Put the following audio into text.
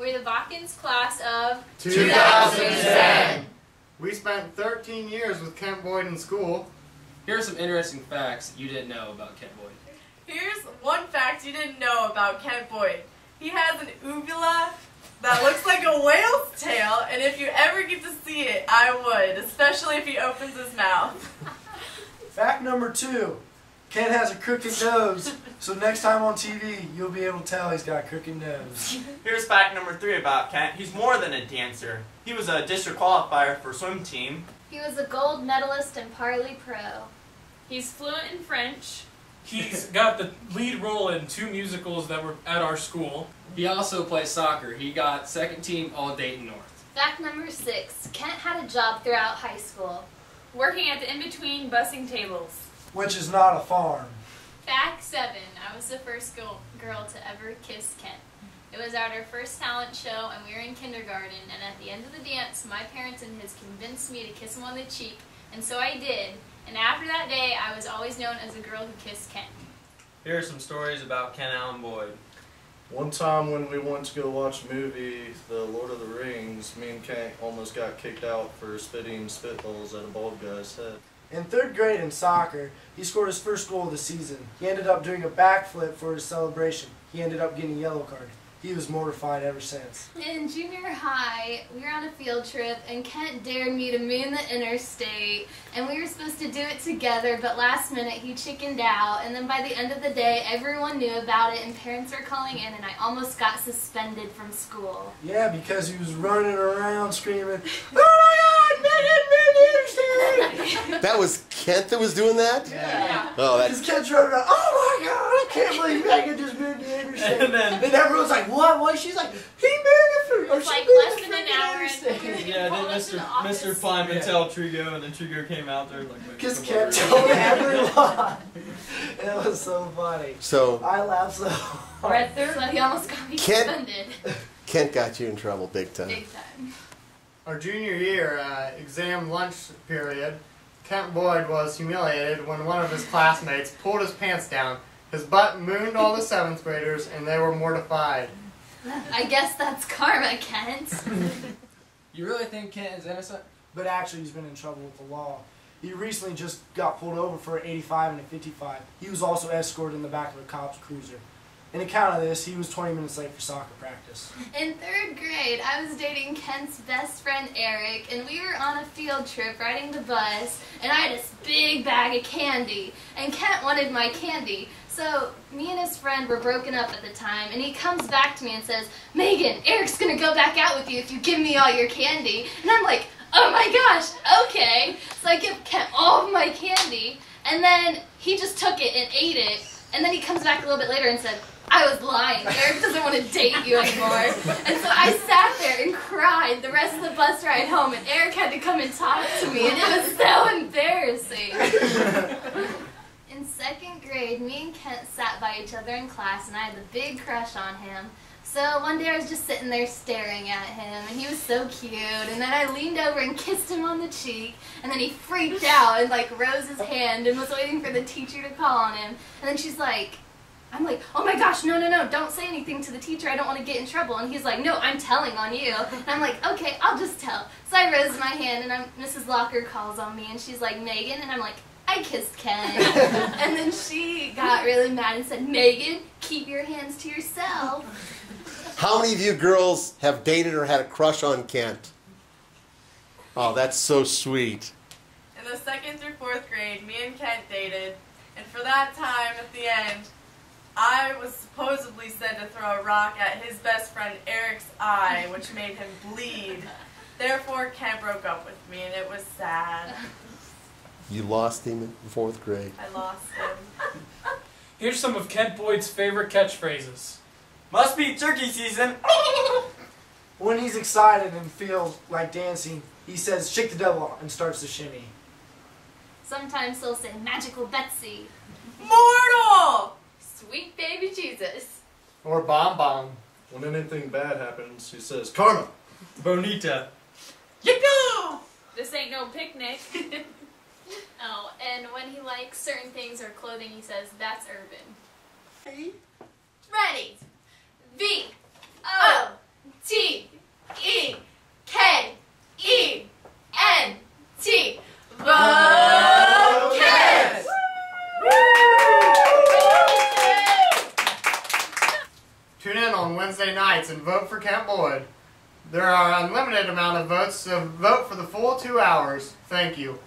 We're the Botkins class of 2010. We spent 13 years with Kent Boyd in school. Here are some interesting facts you didn't know about Kent Boyd. Here's one fact you didn't know about Kent Boyd. He has an uvula that looks like a whale's tail, and if you ever get to see it, I would, especially if he opens his mouth. Fact number two. Ken has a crooked nose, so next time on TV, you'll be able to tell he's got a crooked nose. Here's fact number three about Kent. He's more than a dancer. He was a district qualifier for swim team. He was a gold medalist in Parley Pro. He's fluent in French. He's got the lead role in two musicals that were at our school. He also plays soccer. He got second team All Dayton North. Fact number six. Kent had a job throughout high school. Working at the in-between busing tables. Which is not a farm. Fact 7. I was the first girl, girl to ever kiss Kent. It was at our first talent show and we were in kindergarten and at the end of the dance my parents and his convinced me to kiss him on the cheek and so I did and after that day I was always known as the girl who kissed Kent. Here are some stories about Ken Allen Boyd. One time when we went to go watch a movie, The Lord of the Rings, me and Kent almost got kicked out for spitting spitballs at a bald guy's head. In third grade in soccer, he scored his first goal of the season. He ended up doing a backflip for his celebration. He ended up getting a yellow card. He was mortified ever since. In junior high, we were on a field trip, and Kent dared me to moon the interstate, and we were supposed to do it together, but last minute he chickened out, and then by the end of the day, everyone knew about it, and parents were calling in, and I almost got suspended from school. Yeah, because he was running around screaming, god, Megan, Megan, That was Kent that was doing that? Yeah. Oh, His that's kids running around, oh my god, I can't believe Megan just moved the interstate. And then- and everyone's like, what? What? She's like, he married it for, It or she like moved less than an hour and interstate. we were Yeah, then Mr. the office. Mr. Feynman Yeah. tell Trigo, and then Trigo came out there like. wait, Just come over. kept telling everyone. It was so funny. so I laughed so hard. Red third, he almost got me Kent- suspended. Kent got you in trouble big time. Big time. Our junior year, uh, exam lunch period, Kent Boyd was humiliated when one of his classmates pulled his pants down. His butt mooned all the seventh graders, and they were mortified. I guess that's karma, Kent. You really think Kent is innocent? But actually, he's been in trouble with the law. He recently just got pulled over for an 85 and a 55. He was also escorted in the back of a cop's cruiser. In account of this, he was 20 minutes late for soccer practice. In third grade, I was dating Kent's best friend Eric, and we were on a field trip riding the bus, and I had this big bag of candy, and Kent wanted my candy. So me and his friend were broken up at the time, and he comes back to me and says, Megan, Eric's gonna go back out with you if you give me all your candy. And I'm like, oh my gosh, okay. So I give Kent all of my candy, and then he just took it and ate it, and then he comes back a little bit later and said, I was lying. Eric doesn't want to date you anymore. And so I sat there and cried the rest of the bus ride home, and Eric had to come and talk to me, and it was so embarrassing. In second grade, me and Kent sat by each other in class, and I had a big crush on him. So one day I was just sitting there staring at him, and he was so cute. And then I leaned over and kissed him on the cheek, and then he freaked out and like rose his hand and was waiting for the teacher to call on him. And then she's like, I'm like, oh my gosh, no, no, no, don't say anything to the teacher. I don't want to get in trouble. And he's like, no, I'm telling on you. And I'm like, okay, I'll just tell. So I raised my hand, and I'm, Mrs. Locker calls on me, and she's like, Megan, and I'm like, I kissed Ken. and then she got really mad and said, Megan, keep your hands to yourself. How many of you girls have dated or had a crush on Kent? Oh, that's so sweet. In the second through fourth grade, me and Kent dated, and for that time at the end, I was supposedly said to throw a rock at his best friend Eric's eye, which made him bleed. Therefore, Kent broke up with me, and it was sad. You lost him in fourth grade. I lost him. Here's some of Kent Boyd's favorite catchphrases. Must be turkey season. When he's excited and feels like dancing, he says, shake the devil, and starts to shimmy. Sometimes he'll say, magical Betsy. Mortal! Sweet baby Jesus. Or Bomb Bomb. When anything bad happens, he says, Karma! Bonita. Yippee! This ain't no picnic. Oh, and when he likes certain things or clothing, he says, that's urban. Hey. Ready. V O T in on Wednesday nights and vote for Kent Boyd. There are unlimited amount of votes, so vote for the full two hours. Thank you.